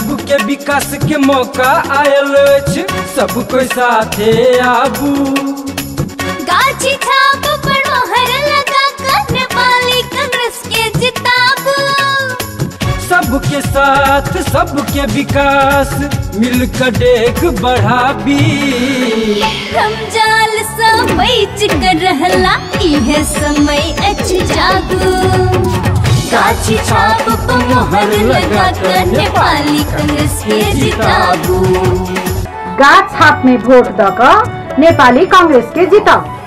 के विकास के मौका आयल अछि। सब कोई साथे आबू। गाछी छाप मोहर लगा कर नेपाली कांग्रेस के जिताबू। सबके साथ सबके विकास मिलकर डेग बढ़ाबी। हम जाल सा बैच कर रहला इहे समय अछि जागू साक्षी छापको मोहर लगाकर नेपाली काङ्ग्रेसले जिताबु गाछ छाप्ने भोट दक नेपाली कांग्रेसले जिताऊ